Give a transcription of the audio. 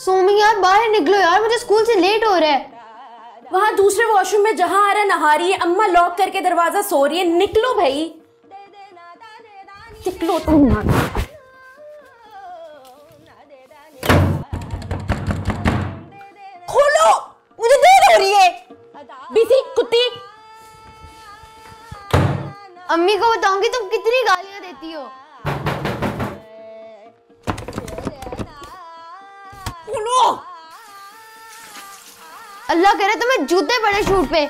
सोमी यार बाहर निकलो यार मुझे स्कूल से लेट हो रहा है। वहाँ दूसरे वॉशरूम में जहाँ आ रहा नहा रही है अम्मा लॉक करके दरवाज़ा सो रही है निकलो भाई। निकलो तुम ना खोलो मुझे देर हो रही है। बिज़ी कुत्ती। अम्मी को बताऊँगी तुम कितनी गालियाँ देती हो। अल्लाह करे तो तुम्हें जूते पड़े शूट पे।